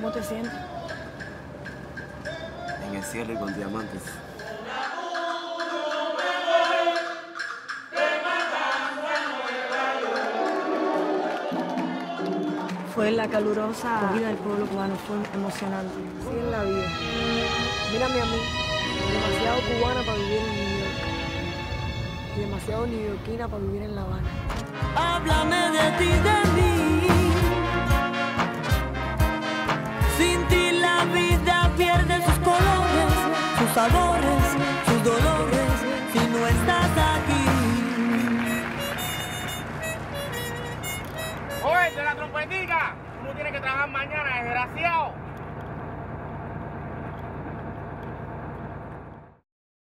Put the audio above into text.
¿Cómo te sientes? En el cielo y con diamantes. Fue la calurosa vida del pueblo cubano, fue emocionante. Sí, en la vida. Mírame a mí, demasiado cubana para vivir en New York. Y demasiado neoyorquina para vivir en La Habana. Háblame de ti, de sus sabores, sus dolores, si no estás aquí. Oye, de la trompetica, uno tiene que trabajar mañana, desgraciado.